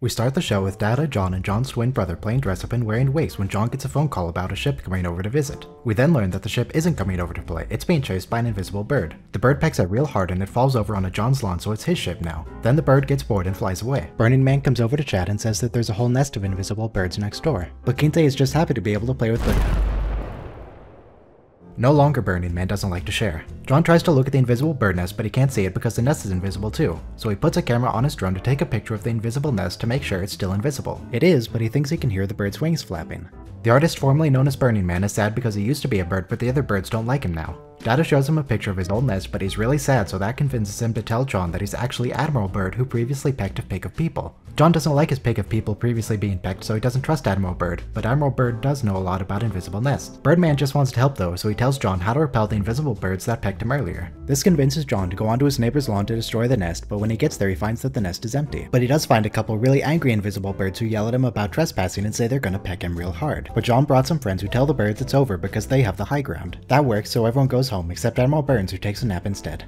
We start the show with Data, John, and John's twin brother playing dress up and wearing wigs when John gets a phone call about a ship coming over to visit. We then learn that the ship isn't coming over to play, it's being chased by an invisible bird. The bird pecks it real hard and it falls over onto John's lawn so it's his ship now. Then the bird gets bored and flies away. Burning Man comes over to chat and says that there's a whole nest of invisible birds next door. But Kinte is just happy to be able to play with Buddy. No longer Burning Man doesn't like to share. John tries to look at the invisible bird nest but he can't see it because the nest is invisible too, so he puts a camera on his drone to take a picture of the invisible nest to make sure it's still invisible. It is, but he thinks he can hear the bird's wings flapping. The artist formerly known as Burning Man is sad because he used to be a bird but the other birds don't like him now. Data shows him a picture of his old nest but he's really sad so that convinces him to tell John that he's actually Admiral Bird who previously pecked a pig of people. John doesn't like his pick of people previously being pecked, so he doesn't trust Admiral Bird, but Admiral Bird does know a lot about invisible nests. Birdman just wants to help though, so he tells John how to repel the invisible birds that pecked him earlier. This convinces John to go onto his neighbor's lawn to destroy the nest, but when he gets there he finds that the nest is empty. But he does find a couple really angry invisible birds who yell at him about trespassing and say they're gonna peck him real hard. But John brought some friends who tell the birds it's over because they have the high ground. That works, so everyone goes home except Admiral Burns who takes a nap instead.